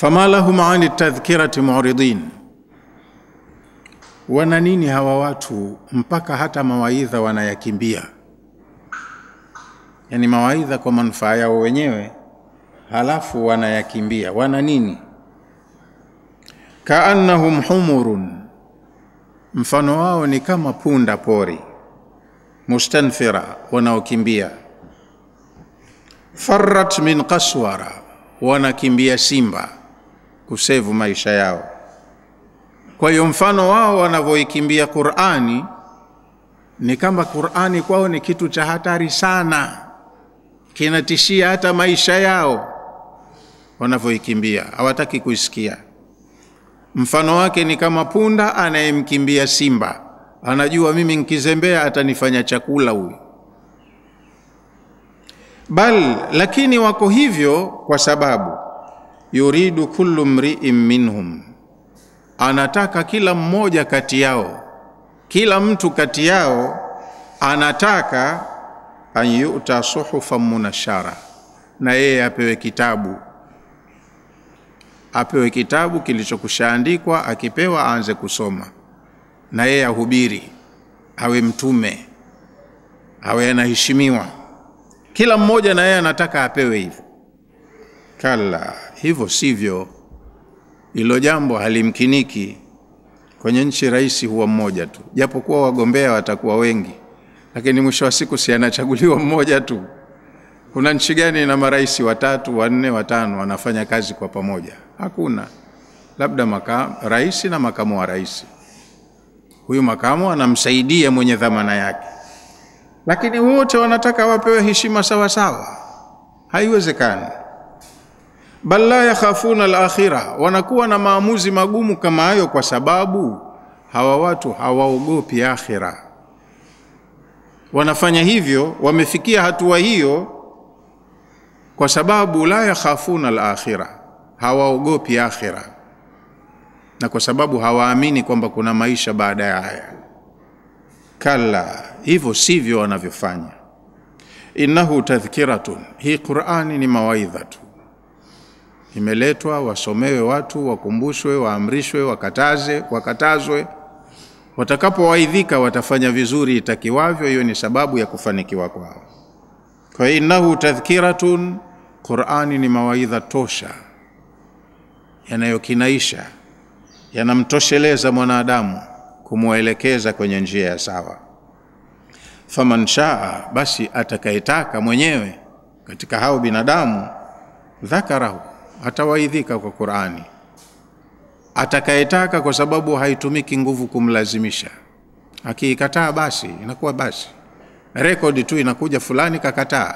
fama lahum ani tadhkirati muridin, wana nini hawa watu mpaka hata mawaidha wanayakimbia? Yani mawaidha kwa manufaa yao wenyewe, halafu wanayakimbia. Wana nini? kaannahum humurun, mfano wao ni kama punda pori, mustanfira, wanaokimbia. Farrat min qaswara, wanakimbia simba kusevu maisha yao. Kwa hiyo mfano wao wanavyoikimbia Qur'ani ni kama Qur'ani kwao ni kitu cha hatari sana, kinatishia hata maisha yao. Wanavyoikimbia hawataki kuisikia. Mfano wake ni kama punda anayemkimbia simba, anajua mimi nkizembea atanifanya chakula huyu. Bal, lakini wako hivyo kwa sababu yuridu kullu mri'in minhum, anataka kila mmoja kati yao, kila mtu kati yao anataka an yuta suhufan munashara, na yeye apewe kitabu. Apewe kitabu kilichokushaandikwa, akipewa aanze kusoma, na yeye ahubiri, awe mtume, awe anaheshimiwa. Kila mmoja na yeye anataka apewe hivyo. Kala, hivyo sivyo. Hilo jambo halimkiniki. Kwenye nchi rais huwa mmoja tu, japokuwa wagombea watakuwa wengi, lakini mwisho wa siku si anachaguliwa mmoja tu. Kuna nchi gani na marais watatu, wanne, watano wanafanya kazi kwa pamoja? Hakuna. Labda maka, rais na makamu wa rais. Huyu makamu anamsaidia mwenye dhamana yake, lakini wote wanataka wapewe heshima sawa sawa. Haiwezekani. Bal la yakhafuna al-akhirah, wanakuwa na maamuzi magumu kama hayo kwa sababu hawa watu hawaogopi akhira. Wanafanya hivyo, wamefikia hatua hiyo kwa sababu la yakhafuna al-akhirah, hawaogopi akhira, na kwa sababu hawaamini kwamba kuna maisha baada ya haya. Kalla, hivyo sivyo wanavyofanya. Innahu tadhkiratun, hii Qur'ani ni mawaidha tu, imeletwa wasomewe watu, wakumbushwe, waamrishwe, wakataze, wakatazwe. Watakapowaidhika watafanya vizuri itakiwavyo, hiyo ni sababu ya kufanikiwa kwao. Kwa innahu tadhkiratun, Qur'ani ni mawaidha tosha yanayokinaisha, yanamtosheleza mwanadamu kumwelekeza kwenye njia ya sawa. Faman shaa, basi atakayetaka mwenyewe katika hao binadamu, dhakarahu, atawaidhika kwa Qur'ani. Atakayetaka, kwa sababu haitumiki nguvu kumlazimisha. Akiikataa basi inakuwa basi rekodi tu inakuja, fulani kakataa.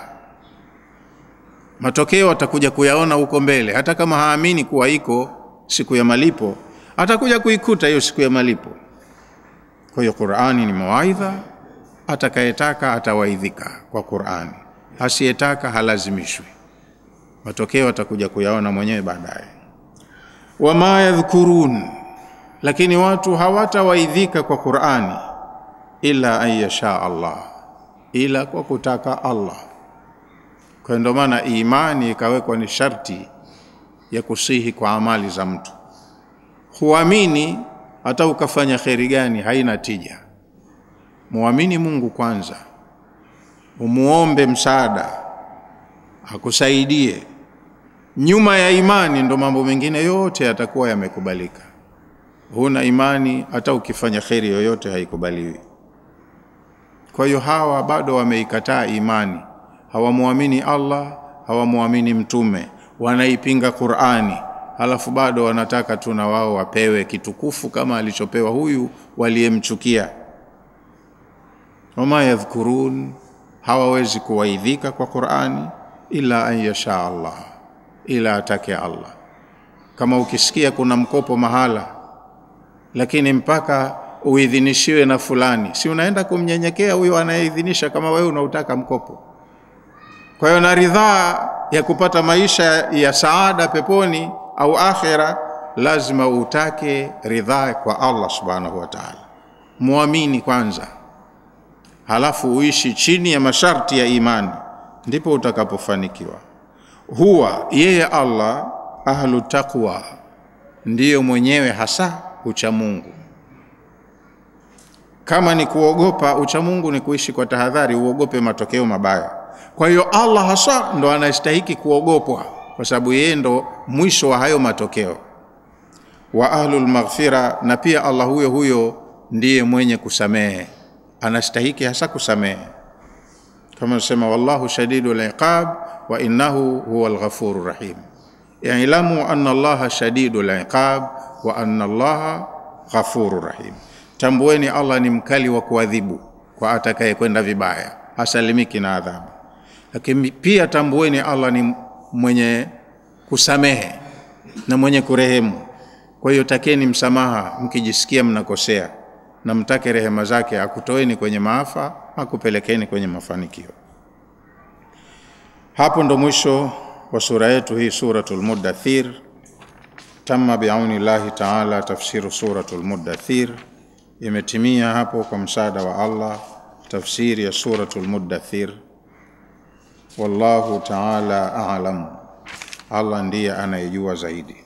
Matokeo atakuja kuyaona huko mbele, hata kama haamini kuwa iko siku ya malipo, atakuja kuikuta hiyo siku ya malipo. Kwa hiyo Qur'ani ni mawaidha, atakayetaka atawaidhika kwa Qur'ani, asiyetaka halazimishwi. Matokeo atakuja kuyaona mwenyewe baadaye. Wama yadhkurun, lakini watu hawatawaidhika kwa Qur'ani ila an yasha Allah ila kwa kutaka Allah. Kwa ndio maana imani ikawekwa ni sharti ya kusihi kwa amali za mtu. Huamini hata ukafanya kheri gani, haina tija. Muamini Mungu kwanza, umuombe msaada akusaidie. Nyuma ya imani ndo mambo mengine yote yatakuwa yamekubalika. Huna imani, hata ukifanya kheri yoyote haikubaliwi. Kwa hiyo hawa bado wameikataa imani, hawamwamini Allah, hawamwamini mtume, wanaipinga Qur'ani, halafu bado wanataka tu na wao wapewe kitukufu kama alichopewa huyu waliyemchukia. Wama yadhkurun, hawawezi kuwaidhika kwa Qur'ani ila an yasha Allah, ila atake Allah. Kama ukisikia kuna mkopo mahala, lakini mpaka uidhinishiwe na fulani, si unaenda kumnyenyekea huyo anayeidhinisha kama wewe unautaka mkopo. Kwa hiyo na ridhaa ya kupata maisha ya saada peponi au akhera, lazima utake ridhaa kwa Allah subhanahu wa ta'ala. Muamini kwanza, halafu uishi chini ya masharti ya imani, ndipo utakapofanikiwa. Huwa yeye Allah ahlu taqwa ndiyo mwenyewe hasa uchamungu. Kama ni kuogopa, uchamungu ni kuishi kwa tahadhari, uogope matokeo mabaya. Kwa hiyo Allah hasa ndo anastahiki kuogopwa, kwa sababu yeye ndo mwisho wa hayo matokeo. Wa ahlul maghfira, na pia Allah huyo huyo ndiye mwenye kusamehe, anastahiki hasa kusamehe, kama nasema wallahu shadidu iqab wa innahu huwa alghafuru rahim. Ilamu anna Allaha shadidu iqab wa anna Allaha ghafuru rahim. Tambueni Allah ni mkali wa kuadhibu kwa atakaye kwenda vibaya, hasalimiki na adhabu. Lakini pia tambueni Allah ni mwenye kusamehe na mwenye kurehemu. Kwa hiyo takeni msamaha mkijisikia mnakosea, na mtake rehema zake akutoeni kwenye maafa, akupelekeni kwenye mafanikio. Hapo ndo mwisho wa sura yetu hii, Suratul Muddathir. Tamma biauni llahi taala tafsiru Suratul Muddathir. Imetimia hapo kwa msaada wa Allah tafsiri ya Suratul Muddathir. Wallahu taala a'lam, Allah ndiye anayejua zaidi.